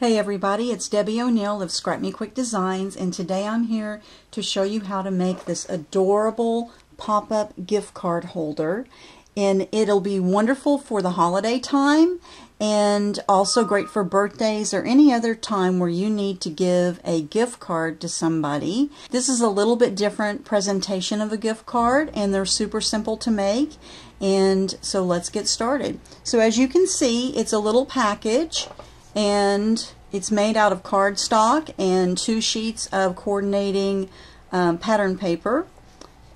Hey everybody, it's Debbie O'Neal of Scrap Me Quick Designs and today I'm here to show you how to make this adorable pop-up gift card holder and it'll be wonderful for the holiday time and also great for birthdays or any other time where you need to give a gift card to somebody. This is a little bit different presentation of a gift card and they're super simple to make and so let's get started. So as you can see it's a little package and it's made out of cardstock and two sheets of coordinating um, pattern paper.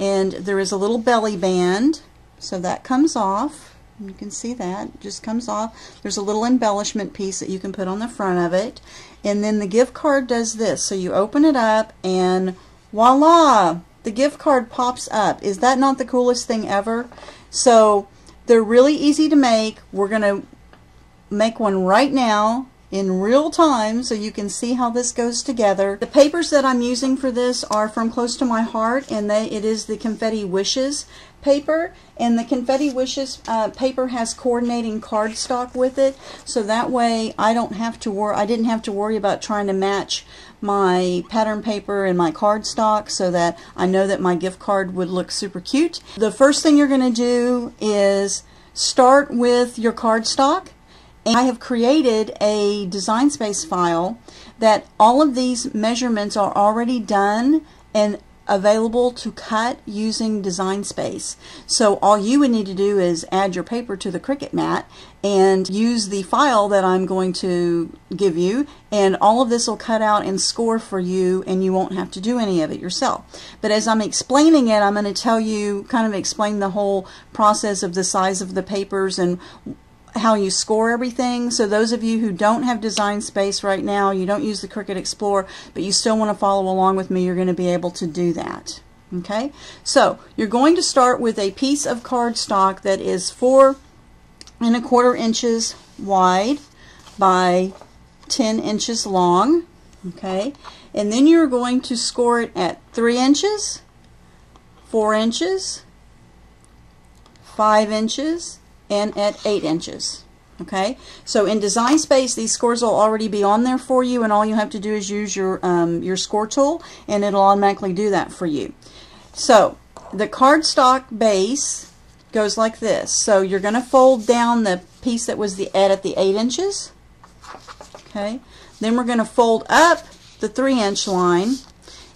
And there is a little belly band so that comes off. You can see that just comes off. There's a little embellishment piece that you can put on the front of it. And then the gift card does this. So you open it up and voila! The gift card pops up. Is that not the coolest thing ever? So they're really easy to make. We're gonna make one right now in real time so you can see how this goes together. The papers that I'm using for this are from Close to My Heart and they, it is the Confetti Wishes paper and the Confetti Wishes uh, paper has coordinating cardstock with it so that way I don't have to worry I didn't have to worry about trying to match my pattern paper and my cardstock so that I know that my gift card would look super cute. The first thing you're going to do is start with your cardstock and I have created a design space file that all of these measurements are already done and available to cut using design space. So all you would need to do is add your paper to the Cricut mat and use the file that I'm going to give you and all of this will cut out and score for you and you won't have to do any of it yourself. But as I'm explaining it I'm going to tell you kind of explain the whole process of the size of the papers and how you score everything. So those of you who don't have design space right now, you don't use the Cricut Explore, but you still want to follow along with me, you're going to be able to do that. Okay, so you're going to start with a piece of cardstock that is four and a quarter inches wide by 10 inches long. Okay, and then you're going to score it at three inches, four inches, five inches, and at 8 inches. Okay, so in Design Space, these scores will already be on there for you, and all you have to do is use your, um, your score tool, and it'll automatically do that for you. So, the cardstock base goes like this. So you're going to fold down the piece that was the at the 8 inches. Okay, then we're going to fold up the 3 inch line,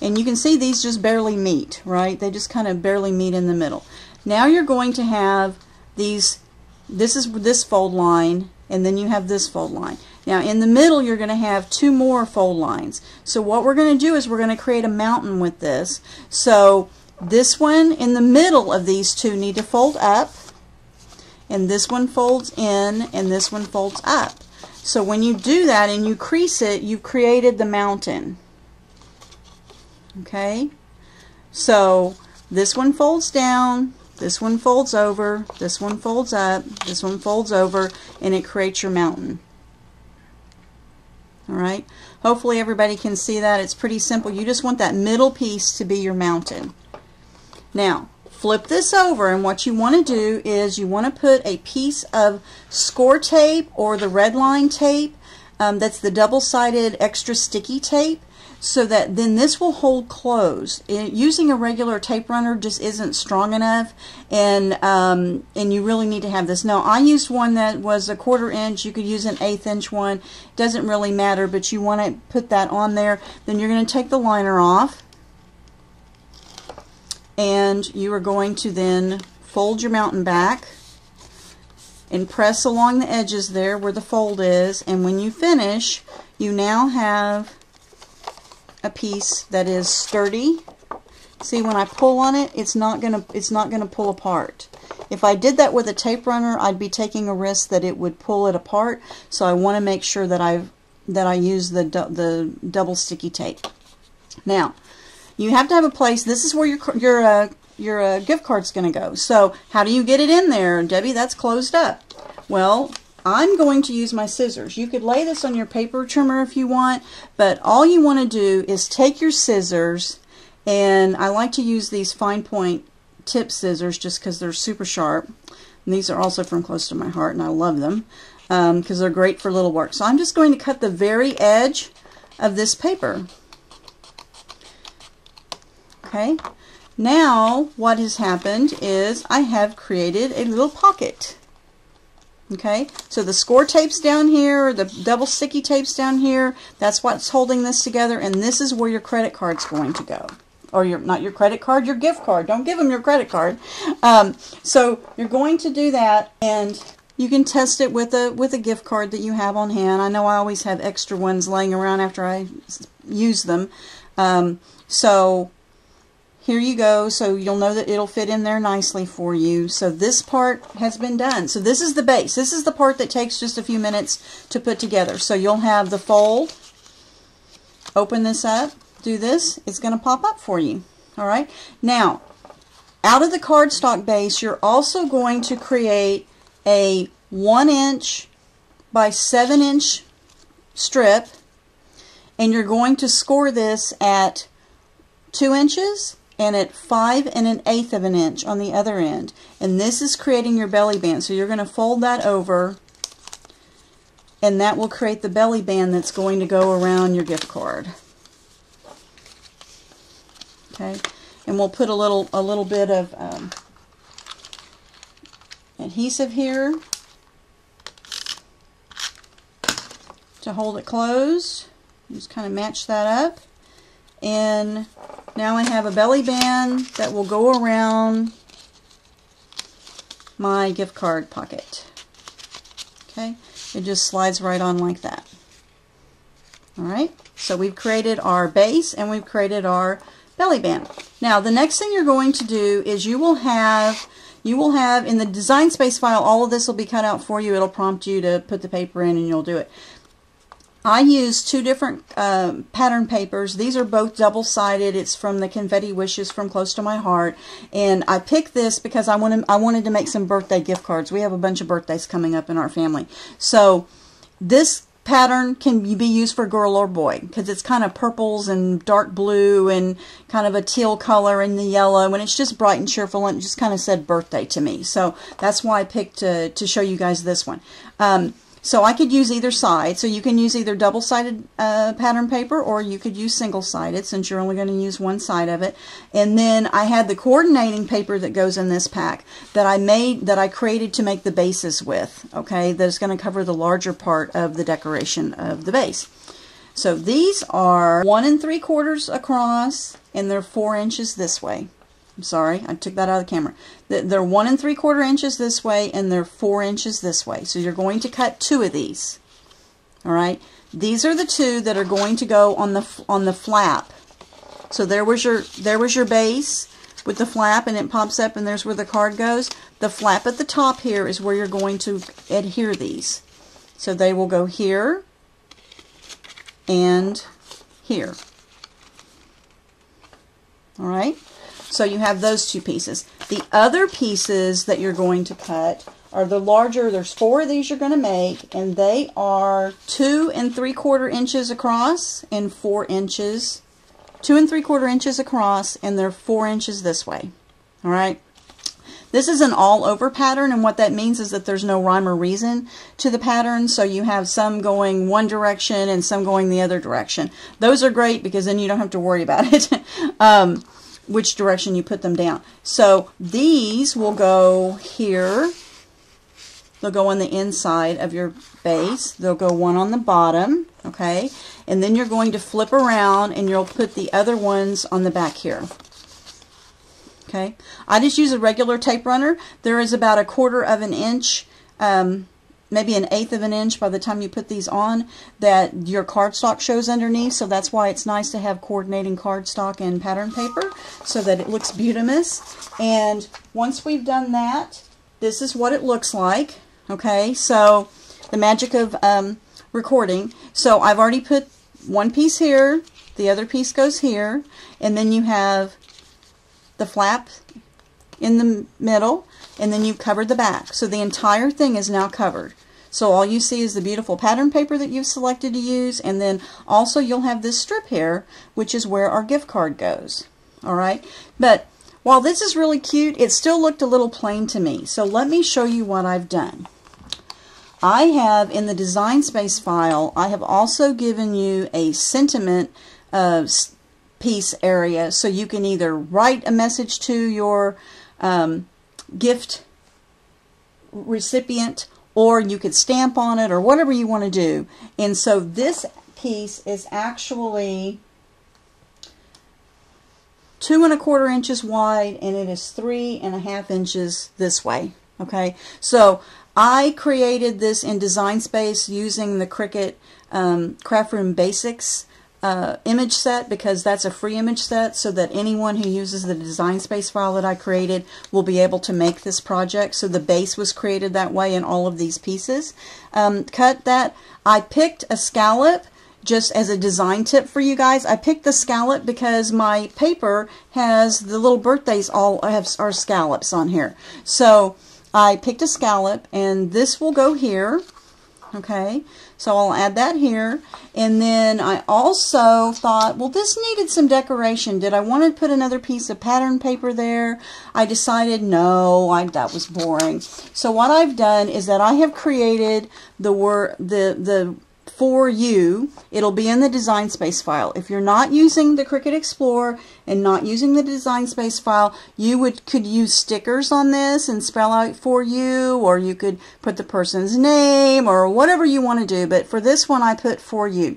and you can see these just barely meet, right? They just kind of barely meet in the middle. Now you're going to have these this is this fold line and then you have this fold line. Now in the middle you're going to have two more fold lines. So what we're going to do is we're going to create a mountain with this. So this one in the middle of these two need to fold up and this one folds in and this one folds up. So when you do that and you crease it, you've created the mountain. Okay? So this one folds down, this one folds over, this one folds up, this one folds over, and it creates your mountain. Alright, hopefully everybody can see that. It's pretty simple. You just want that middle piece to be your mountain. Now, flip this over and what you want to do is you want to put a piece of score tape or the red line tape um, that's the double-sided extra sticky tape so that then this will hold closed. It, using a regular tape runner just isn't strong enough and um, and you really need to have this. Now I used one that was a quarter inch. You could use an eighth inch one. Doesn't really matter but you want to put that on there. Then you're going to take the liner off and you are going to then fold your mountain back and press along the edges there where the fold is and when you finish you now have a piece that is sturdy. See, when I pull on it, it's not gonna it's not gonna pull apart. If I did that with a tape runner, I'd be taking a risk that it would pull it apart. So I want to make sure that I've that I use the the double sticky tape. Now, you have to have a place. This is where your your uh, your uh, gift card's going to go. So how do you get it in there, Debbie? That's closed up. Well, I'm going to use my scissors. You could lay this on your paper trimmer if you want, but all you want to do is take your scissors, and I like to use these fine point tip scissors just because they're super sharp. And these are also from Close to My Heart, and I love them. because um, they're great for little work. So I'm just going to cut the very edge of this paper. Okay, now what has happened is I have created a little pocket. Okay, so the score tape's down here, the double sticky tape's down here, that's what's holding this together, and this is where your credit card's going to go. Or your not your credit card, your gift card. Don't give them your credit card. Um, so you're going to do that, and you can test it with a with a gift card that you have on hand. I know I always have extra ones laying around after I use them. Um, so here you go. So you'll know that it'll fit in there nicely for you. So this part has been done. So this is the base. This is the part that takes just a few minutes to put together. So you'll have the fold. Open this up. Do this. It's going to pop up for you. All right. Now, out of the cardstock base, you're also going to create a 1 inch by 7 inch strip. And you're going to score this at 2 inches and at 5 and an eighth of an inch on the other end. And this is creating your belly band. So you're going to fold that over and that will create the belly band that's going to go around your gift card. Okay, and we'll put a little a little bit of um, adhesive here to hold it closed. Just kind of match that up. And now I have a belly band that will go around my gift card pocket. Okay, it just slides right on like that. Alright, so we've created our base and we've created our belly band. Now the next thing you're going to do is you will have you will have in the design space file all of this will be cut out for you. It'll prompt you to put the paper in and you'll do it. I use two different uh, pattern papers. These are both double-sided. It's from the Confetti Wishes from Close to My Heart. And I picked this because I wanted, I wanted to make some birthday gift cards. We have a bunch of birthdays coming up in our family. So this pattern can be used for girl or boy because it's kind of purples and dark blue and kind of a teal color and the yellow and it's just bright and cheerful and it just kind of said birthday to me. So that's why I picked to, to show you guys this one. Um, so I could use either side. So you can use either double-sided uh, pattern paper or you could use single-sided since you're only going to use one side of it. And then I had the coordinating paper that goes in this pack that I made, that I created to make the bases with, okay, that is going to cover the larger part of the decoration of the base. So these are one and three quarters across and they're four inches this way. I'm sorry, I took that out of the camera. They're one and three quarter inches this way and they're four inches this way. So you're going to cut two of these. All right. These are the two that are going to go on the on the flap. So there was your there was your base with the flap and it pops up and there's where the card goes. The flap at the top here is where you're going to adhere these. So they will go here and here. All right. So you have those two pieces. The other pieces that you're going to cut are the larger, there's four of these you're going to make, and they are two and three quarter inches across and four inches, two and three quarter inches across, and they're four inches this way. All right. This is an all-over pattern, and what that means is that there's no rhyme or reason to the pattern, so you have some going one direction and some going the other direction. Those are great because then you don't have to worry about it. um, which direction you put them down. So these will go here. They'll go on the inside of your base. They'll go one on the bottom, okay? And then you're going to flip around and you'll put the other ones on the back here. Okay, I just use a regular tape runner. There is about a quarter of an inch um, maybe an eighth of an inch by the time you put these on that your cardstock shows underneath. So that's why it's nice to have coordinating cardstock and pattern paper so that it looks beautiful. And once we've done that, this is what it looks like. Okay, so the magic of um, recording. So I've already put one piece here, the other piece goes here, and then you have the flap in the middle, and then you've covered the back. So the entire thing is now covered. So all you see is the beautiful pattern paper that you've selected to use, and then also you'll have this strip here, which is where our gift card goes. All right, but while this is really cute, it still looked a little plain to me. So let me show you what I've done. I have in the design space file, I have also given you a sentiment uh, piece area so you can either write a message to your um, gift recipient or you could stamp on it or whatever you want to do. And so this piece is actually two and a quarter inches wide and it is three and a half inches this way. Okay, so I created this in Design Space using the Cricut um, Craft Room Basics uh, image set because that's a free image set so that anyone who uses the design space file that I created will be able to make this project. So the base was created that way in all of these pieces. Um, cut that. I picked a scallop just as a design tip for you guys. I picked the scallop because my paper has the little birthdays all have are scallops on here. So I picked a scallop and this will go here. Okay. So I'll add that here. And then I also thought, well, this needed some decoration. Did I want to put another piece of pattern paper there? I decided no, I, that was boring. So what I've done is that I have created the word, the, the for you. It'll be in the design space file. If you're not using the Cricut Explorer and not using the design space file, you would could use stickers on this and spell out for you, or you could put the person's name or whatever you want to do. But for this one, I put for you.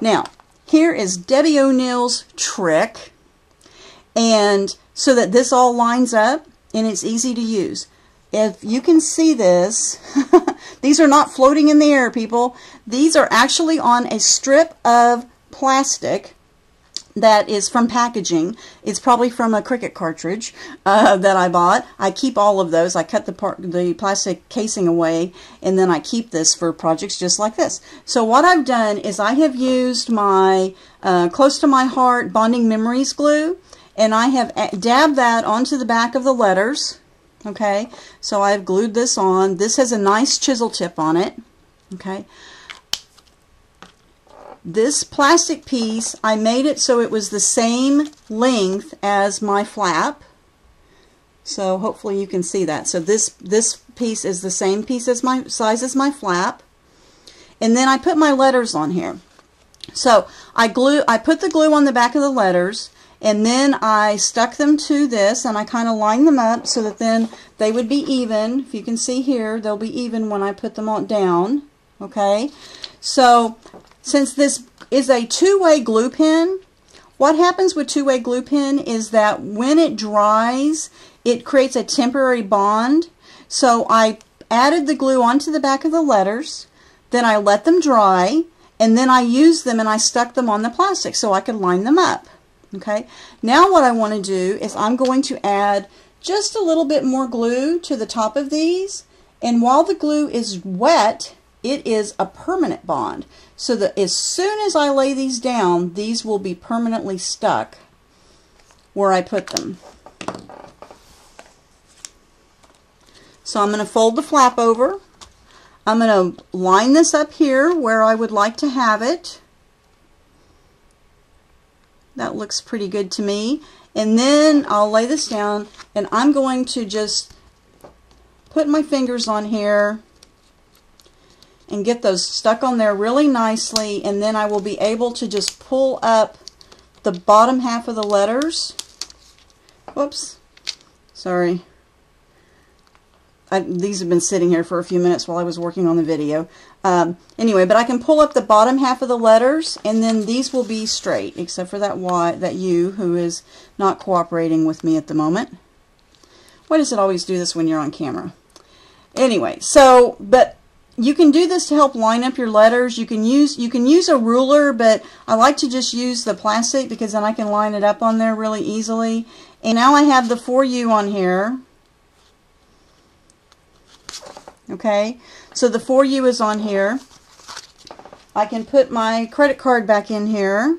Now, here is Debbie O'Neal's trick. And so that this all lines up and it's easy to use. If you can see this, these are not floating in the air, people. These are actually on a strip of plastic that is from packaging. It's probably from a Cricut cartridge uh, that I bought. I keep all of those. I cut the, part, the plastic casing away and then I keep this for projects just like this. So what I've done is I have used my uh, Close to My Heart Bonding Memories glue and I have dabbed that onto the back of the letters Okay, so I've glued this on. This has a nice chisel tip on it. Okay. This plastic piece, I made it so it was the same length as my flap. So hopefully you can see that. So this, this piece is the same piece as my size as my flap. And then I put my letters on here. So I glue, I put the glue on the back of the letters and then I stuck them to this and I kind of lined them up so that then they would be even. If you can see here, they'll be even when I put them on down. Okay, so since this is a two-way glue pen, what happens with two-way glue pen is that when it dries, it creates a temporary bond. So I added the glue onto the back of the letters, then I let them dry, and then I used them and I stuck them on the plastic so I could line them up. Okay, now what I want to do is I'm going to add just a little bit more glue to the top of these. And while the glue is wet, it is a permanent bond. So that as soon as I lay these down, these will be permanently stuck where I put them. So I'm going to fold the flap over. I'm going to line this up here where I would like to have it. That looks pretty good to me. And then I'll lay this down and I'm going to just put my fingers on here and get those stuck on there really nicely and then I will be able to just pull up the bottom half of the letters. Whoops. Sorry. I, these have been sitting here for a few minutes while I was working on the video. Um, anyway, but I can pull up the bottom half of the letters, and then these will be straight, except for that Y, that U, who is not cooperating with me at the moment. Why does it always do this when you're on camera? Anyway, so, but you can do this to help line up your letters. You can use you can use a ruler, but I like to just use the plastic because then I can line it up on there really easily. And now I have the for you on here. Okay, so the for you is on here. I can put my credit card back in here.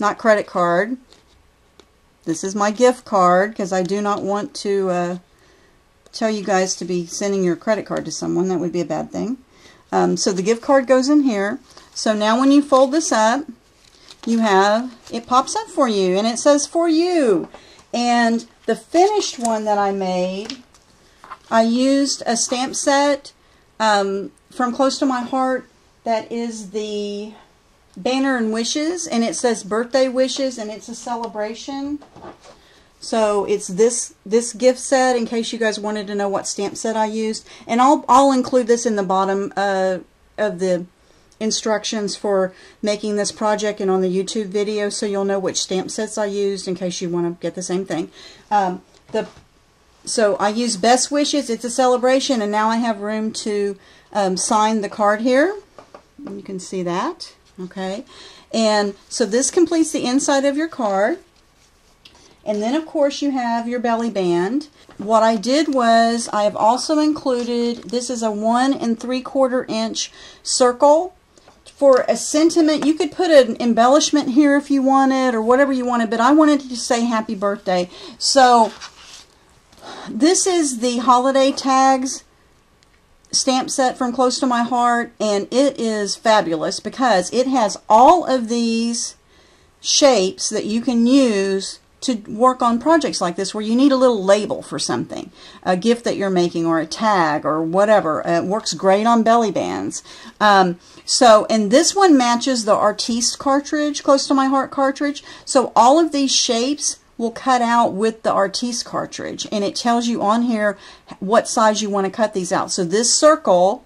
Not credit card. This is my gift card because I do not want to uh, tell you guys to be sending your credit card to someone. That would be a bad thing. Um, so the gift card goes in here. So now when you fold this up, you have, it pops up for you and it says for you. And the finished one that I made I used a stamp set um, from Close to My Heart. That is the banner and wishes, and it says birthday wishes, and it's a celebration. So it's this this gift set in case you guys wanted to know what stamp set I used. And I'll, I'll include this in the bottom uh, of the instructions for making this project and on the YouTube video so you'll know which stamp sets I used in case you want to get the same thing. Um, the So I use Best Wishes. It's a celebration and now I have room to um, sign the card here. You can see that. Okay. And so this completes the inside of your card. And then, of course, you have your belly band. What I did was I have also included, this is a one and three quarter inch circle. For a sentiment, you could put an embellishment here if you wanted or whatever you wanted, but I wanted to say happy birthday. So this is the holiday tags stamp set from Close to My Heart, and it is fabulous because it has all of these shapes that you can use to work on projects like this where you need a little label for something, a gift that you're making or a tag or whatever. It works great on belly bands. Um, so, and this one matches the Artiste cartridge, Close to My Heart cartridge. So all of these shapes will cut out with the Artiste cartridge and it tells you on here what size you want to cut these out. So this circle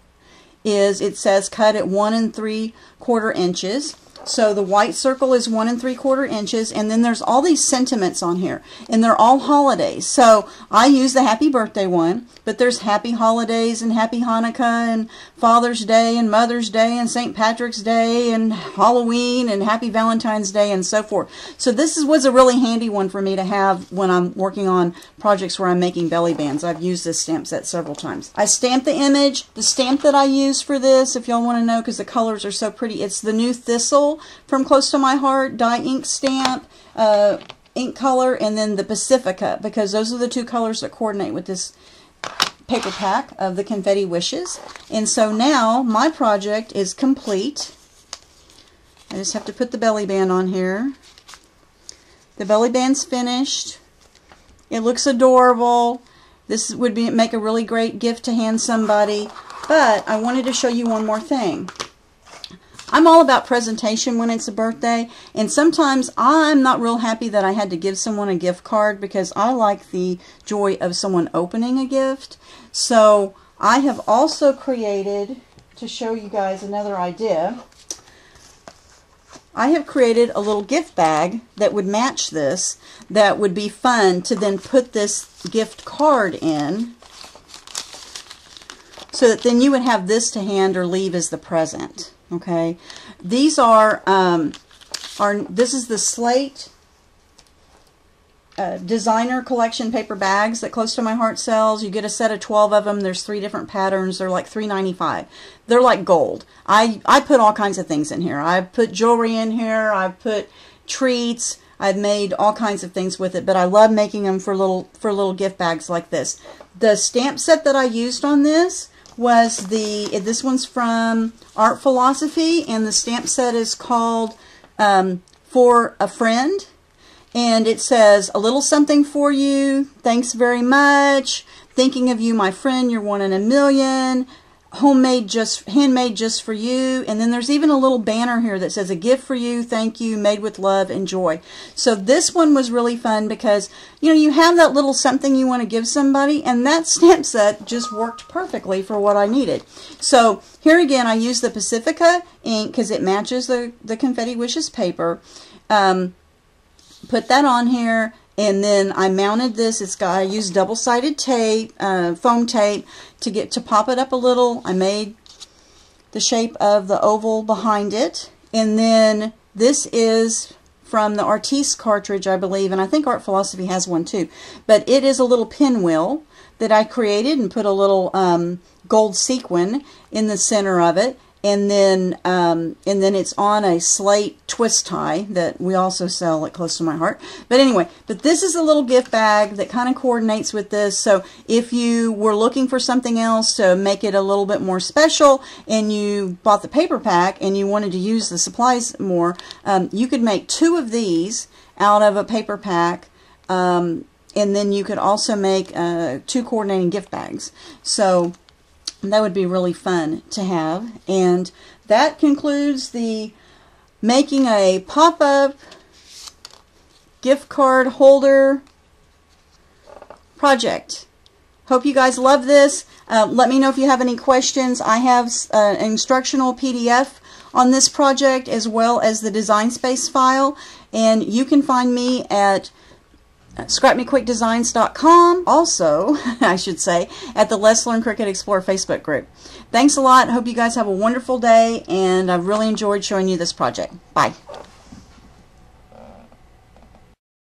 is, it says cut at one and three quarter inches. So the white circle is one and three quarter inches, and then there's all these sentiments on here, and they're all holidays. So I use the happy birthday one, but there's happy holidays and happy Hanukkah and Father's Day and Mother's Day and St. Patrick's Day and Halloween and happy Valentine's Day and so forth. So this is, was a really handy one for me to have when I'm working on projects where I'm making belly bands. I've used this stamp set several times. I stamped the image. The stamp that I use for this, if y'all want to know, because the colors are so pretty, it's the new Thistle from Close to My Heart, dye ink stamp, uh, ink color, and then the Pacifica, because those are the two colors that coordinate with this paper pack of the Confetti Wishes. And so now my project is complete. I just have to put the belly band on here. The belly band's finished. It looks adorable. This would be make a really great gift to hand somebody. But I wanted to show you one more thing. I'm all about presentation when it's a birthday, and sometimes I'm not real happy that I had to give someone a gift card because I like the joy of someone opening a gift. So I have also created, to show you guys another idea, I have created a little gift bag that would match this that would be fun to then put this gift card in so that then you would have this to hand or leave as the present. Okay, these are um, are this is the slate uh, designer collection paper bags that Close to My Heart sells. You get a set of 12 of them. There's three different patterns. They're like $3.95. They're like gold. I, I put all kinds of things in here. I've put jewelry in here. I've put treats. I've made all kinds of things with it, but I love making them for little for little gift bags like this. The stamp set that I used on this was the, this one's from Art Philosophy, and the stamp set is called um, For a Friend. And it says, a little something for you, thanks very much, thinking of you, my friend, you're one in a million, homemade just handmade just for you. And then there's even a little banner here that says a gift for you thank you made with love and joy. So this one was really fun because you know you have that little something you want to give somebody and that stamp set just worked perfectly for what I needed. So here again I use the Pacifica ink because it matches the the confetti wishes paper. Um, put that on here and then I mounted this. It's got I used double-sided tape, uh, foam tape to get to pop it up a little. I made the shape of the oval behind it, and then this is from the Artiste cartridge, I believe, and I think Art Philosophy has one too. But it is a little pinwheel that I created and put a little um, gold sequin in the center of it and then um, and then it's on a slate twist tie that we also sell at Close to My Heart. But anyway, but this is a little gift bag that kind of coordinates with this. So if you were looking for something else to make it a little bit more special and you bought the paper pack and you wanted to use the supplies more, um, you could make two of these out of a paper pack um, and then you could also make uh, two coordinating gift bags. So that would be really fun to have. And that concludes the making a pop-up gift card holder project. Hope you guys love this. Uh, let me know if you have any questions. I have uh, an instructional PDF on this project as well as the design space file and you can find me at Uh, scrapmequickdesigns.com also I should say at the Let's Learn Cricut Explorer Facebook group. Thanks a lot. Hope you guys have a wonderful day and I've really enjoyed showing you this project. Bye.